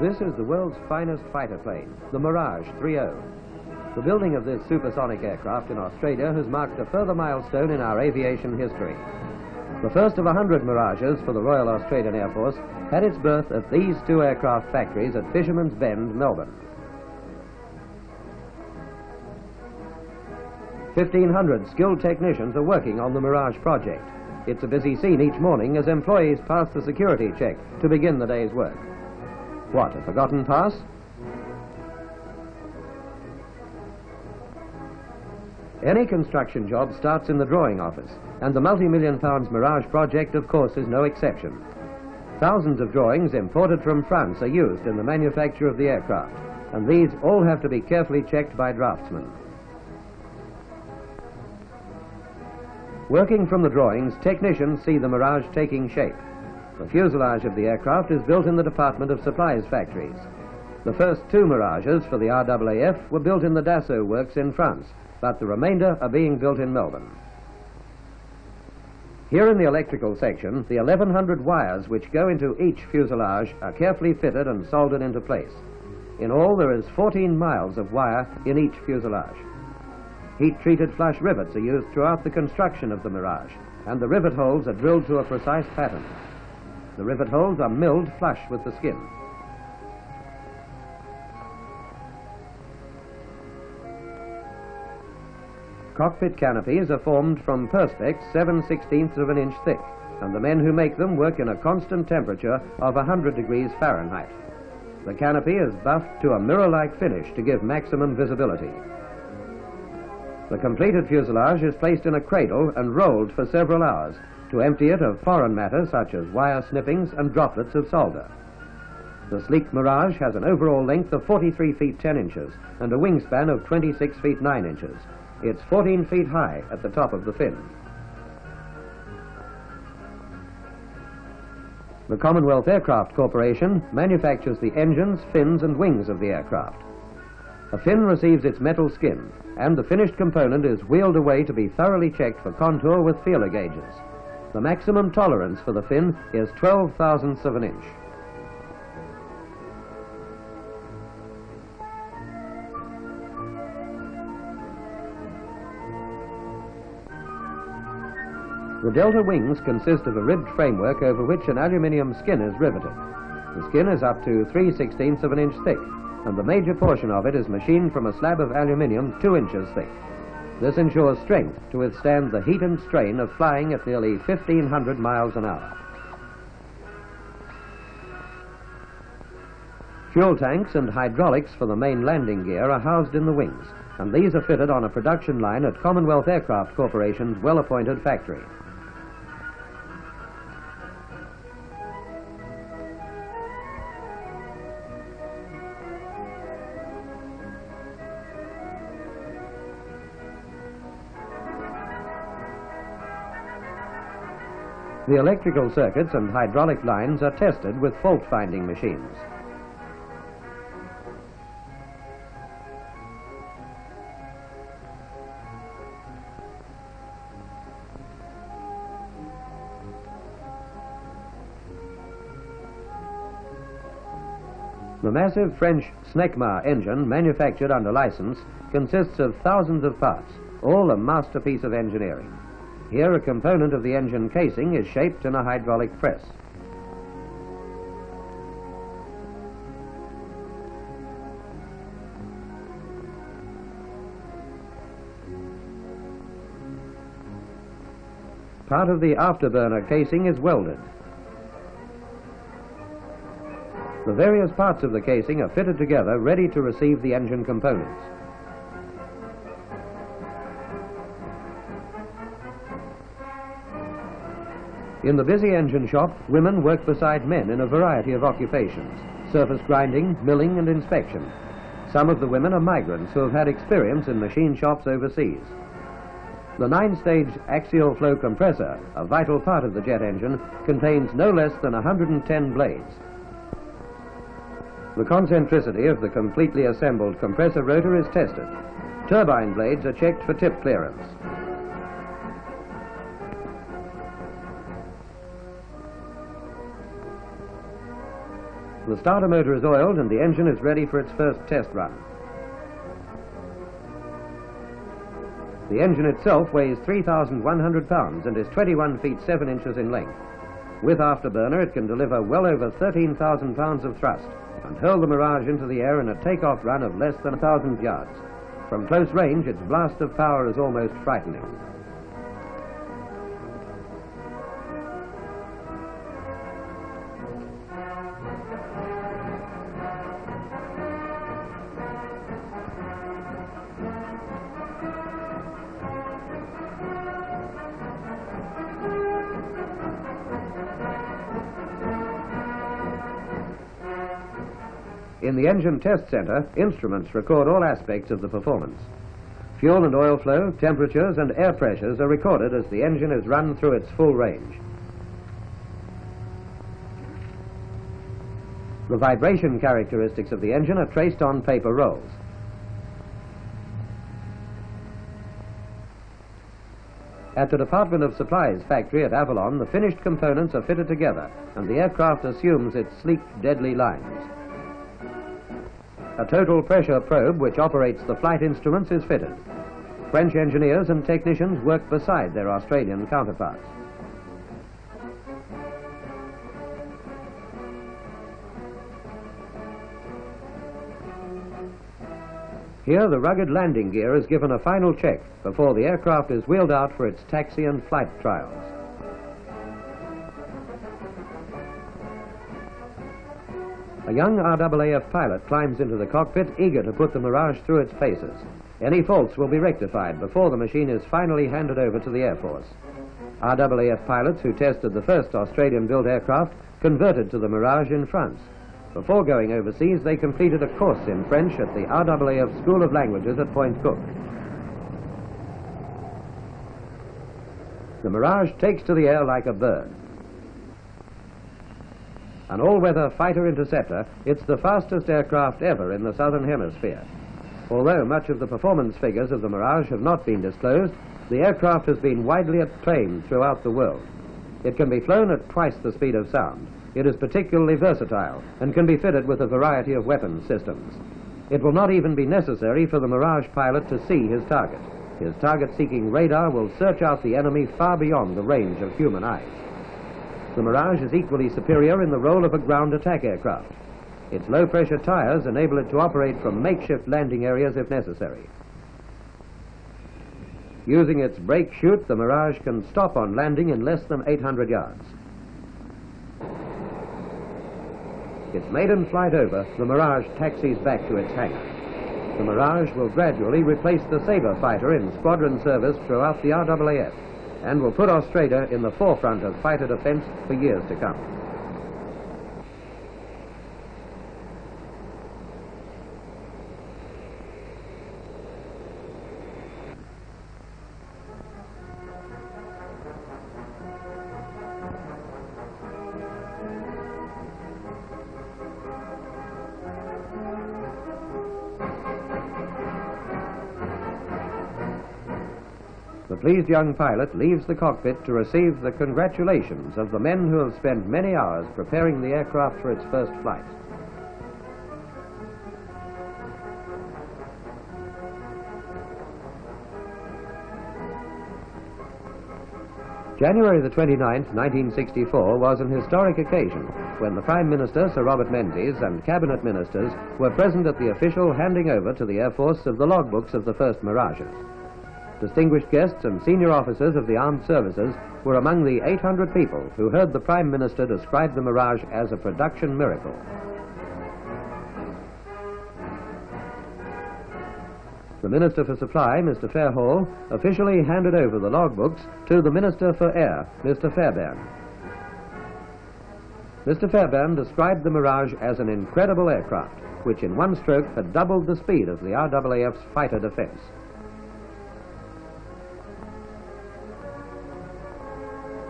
This is the world's finest fighter plane, the Mirage IIIO. The building of this supersonic aircraft in Australia has marked a further milestone in our aviation history. The first of a hundred Mirages for the Royal Australian Air Force had its birth at these two aircraft factories at Fishermen's Bend, Melbourne. 1,500 skilled technicians are working on the Mirage project. It's a busy scene each morning as employees pass the security check to begin the day's work. What, a forgotten pass? Any construction job starts in the drawing office, and the multi-million pounds Mirage project, of course, is no exception. Thousands of drawings imported from France are used in the manufacture of the aircraft, and these all have to be carefully checked by draftsmen. Working from the drawings, technicians see the Mirage taking shape. The fuselage of the aircraft is built in the Department of Supplies factories. The first two Mirages for the RAAF were built in the Dassault works in France, but the remainder are being built in Melbourne. Here in the electrical section, the 1100 wires which go into each fuselage are carefully fitted and soldered into place. In all, there is 14 miles of wire in each fuselage. Heat-treated flush rivets are used throughout the construction of the Mirage, and the rivet holes are drilled to a precise pattern. The rivet holes are milled flush with the skin. Cockpit canopies are formed from perspex 7 16ths of an inch thick, and the men who make them work in a constant temperature of 100 degrees Fahrenheit. The canopy is buffed to a mirror-like finish to give maximum visibility. The completed fuselage is placed in a cradle and rolled for several hours to empty it of foreign matter such as wire snippings and droplets of solder. The sleek Mirage has an overall length of 43 feet 10 inches and a wingspan of 26 feet 9 inches. It's 14 feet high at the top of the fin. The Commonwealth Aircraft Corporation manufactures the engines, fins and wings of the aircraft. A fin receives its metal skin, and the finished component is wheeled away to be thoroughly checked for contour with feeler gauges. The maximum tolerance for the fin is 12 thousandths of an inch. The delta wings consist of a ribbed framework over which an aluminium skin is riveted. The skin is up to 3 16ths of an inch thick and the major portion of it is machined from a slab of aluminium two inches thick. This ensures strength to withstand the heat and strain of flying at nearly 1,500 miles an hour. Fuel tanks and hydraulics for the main landing gear are housed in the wings, and these are fitted on a production line at Commonwealth Aircraft Corporation's well-appointed factory. The electrical circuits and hydraulic lines are tested with fault-finding machines. The massive French Snecma engine, manufactured under license, consists of thousands of parts, all a masterpiece of engineering. Here a component of the engine casing is shaped in a hydraulic press. Part of the afterburner casing is welded. The various parts of the casing are fitted together ready to receive the engine components. In the busy engine shop, women work beside men in a variety of occupations, surface grinding, milling and inspection. Some of the women are migrants who have had experience in machine shops overseas. The nine-stage axial flow compressor, a vital part of the jet engine, contains no less than 110 blades. The concentricity of the completely assembled compressor rotor is tested. Turbine blades are checked for tip clearance. The starter motor is oiled and the engine is ready for its first test run. The engine itself weighs 3,100 pounds and is 21 feet 7 inches in length. With afterburner, it can deliver well over 13,000 pounds of thrust and hurl the Mirage into the air in a takeoff run of less than 1,000 yards. From close range, its blast of power is almost frightening. In the engine test center, instruments record all aspects of the performance. Fuel and oil flow, temperatures and air pressures are recorded as the engine is run through its full range. The vibration characteristics of the engine are traced on paper rolls. At the Department of Supplies factory at Avalon, the finished components are fitted together and the aircraft assumes its sleek, deadly lines. A total pressure probe which operates the flight instruments is fitted. French engineers and technicians work beside their Australian counterparts. Here, the rugged landing gear is given a final check before the aircraft is wheeled out for its taxi and flight trials. A young RAAF pilot climbs into the cockpit, eager to put the Mirage through its paces. Any faults will be rectified before the machine is finally handed over to the Air Force. RAAF pilots who tested the first Australian-built aircraft converted to the Mirage in France. Before going overseas, they completed a course in French at the RAAF School of Languages at Point Cook. The Mirage takes to the air like a bird. An all-weather fighter interceptor, it's the fastest aircraft ever in the southern hemisphere. Although much of the performance figures of the Mirage have not been disclosed, the aircraft has been widely acclaimed throughout the world. It can be flown at twice the speed of sound. It is particularly versatile and can be fitted with a variety of weapon systems. It will not even be necessary for the Mirage pilot to see his target. His target-seeking radar will search out the enemy far beyond the range of human eyes. The Mirage is equally superior in the role of a ground attack aircraft. Its low-pressure tires enable it to operate from makeshift landing areas if necessary. Using its brake chute, the Mirage can stop on landing in less than 800 yards. Its maiden flight over, the Mirage taxis back to its hangar. The Mirage will gradually replace the Sabre fighter in squadron service throughout the RAAF and will put Australia in the forefront of fighter defense for years to come. The pleased young pilot leaves the cockpit to receive the congratulations of the men who have spent many hours preparing the aircraft for its first flight. January the 29th, 1964 was an historic occasion when the Prime Minister, Sir Robert Menzies, and Cabinet Ministers were present at the official handing over to the Air Force of the logbooks of the first Mirages. Distinguished guests and senior officers of the armed services were among the 800 people who heard the Prime Minister describe the Mirage as a production miracle. The Minister for Supply, Mr. Fairhall, officially handed over the logbooks to the Minister for Air, Mr. Fairbairn. Mr. Fairbairn described the Mirage as an incredible aircraft, which in one stroke had doubled the speed of the RAAF's fighter defense.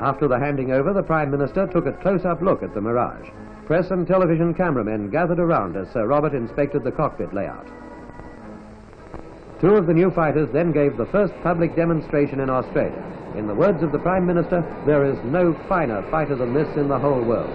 After the handing over, the Prime Minister took a close-up look at the Mirage. Press and television cameramen gathered around as Sir Robert inspected the cockpit layout. Two of the new fighters then gave the first public demonstration in Australia. In the words of the Prime Minister, there is no finer fighter than this in the whole world.